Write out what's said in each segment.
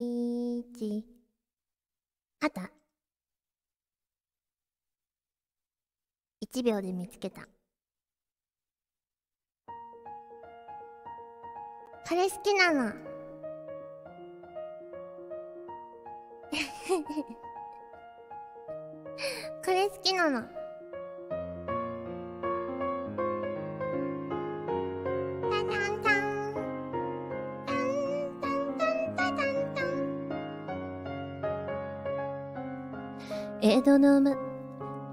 1あった。1秒で見つけた。これ好きなの。これ好きなの。江戸のま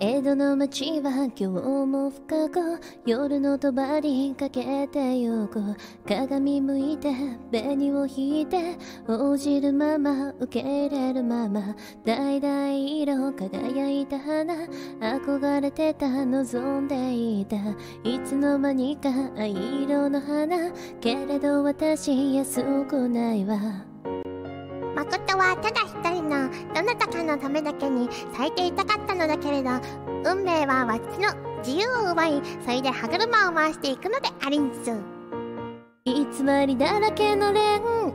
江戸の街は今日も深く夜の帳かけてゆく鏡向いて紅を引いて応じるまま受け入れるまま橙色輝いた花憧れてた望んでいたいつの間にか藍色の花けれど私安くないわ。誠はただ一人。どなたかのためだけに咲いていたかったのだけれど運命はわっちの自由を奪いそれで歯車を回していくのでありんす。偽りだらけの恋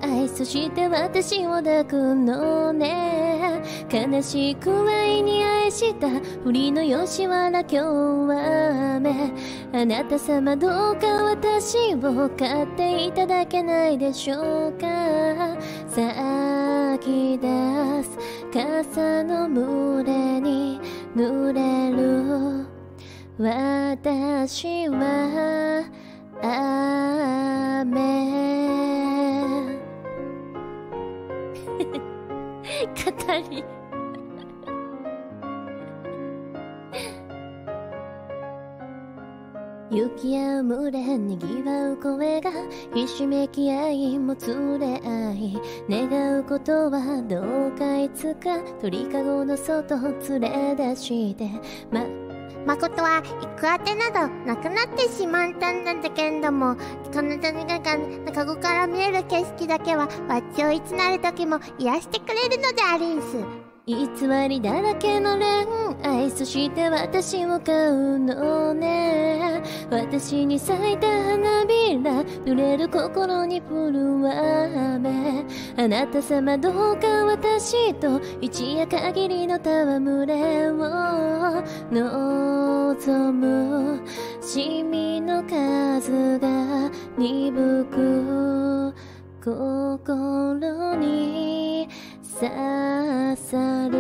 愛そして私を抱くのね。悲しくらいに愛した振りの吉原今日は雨。あなた様どうか私を買っていただけないでしょうか。咲き出す傘の群れに濡れる。私は雨語り。雪や群れにぎわう声がひしめき合いもつれ合い。願うことはどうかいつか鳥かごの外連れ出してま誠は行くあてなどなくなってしまったんだけれどもこのとにかくカゴから見える景色だけはわっちをいつなる時も癒してくれるのでありんす。偽りだらけの恋愛そして私を買うのね。私に咲いた花びら濡れる心に降る雨。あなた様どうか私と一夜限りの戯れを望む。シミの数が鈍く心に刺さる。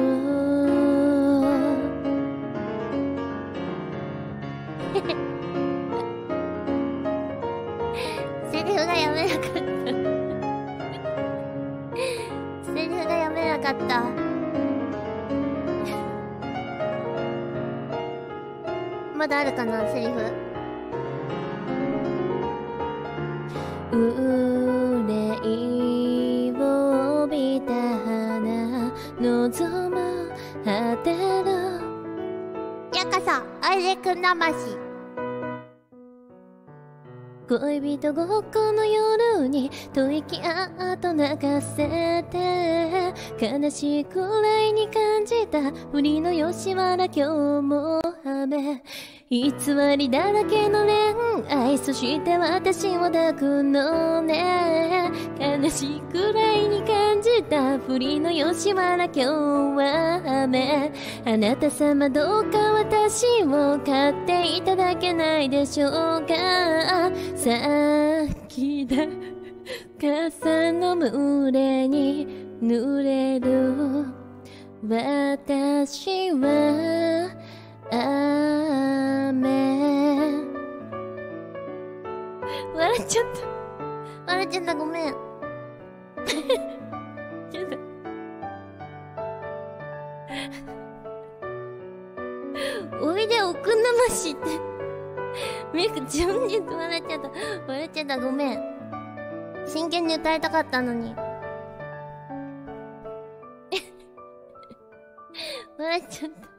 セリフが読めなかったかった。まだあるかなセリフ。憂いを帯びた花望む果てる。ようこそおいでくん魂。恋人ごっこの夜に吐息あっと泣かせて悲しいくらいに感じた振りの吉原今日も雨。偽りだらけの恋愛そして私を抱くのね。悲しいくらいに感じた振りの吉原今日は雨。あなた様どうか私を買っていただけないでしょうか。咲きだ傘の群れに濡れる私は。笑っちゃった。まるちゃんだごめん。ちょっと。おいでおくんなましって。メイク自分で笑っちゃった。笑っちゃった。ごめん。真剣に歌いたかったのに。笑っちゃった。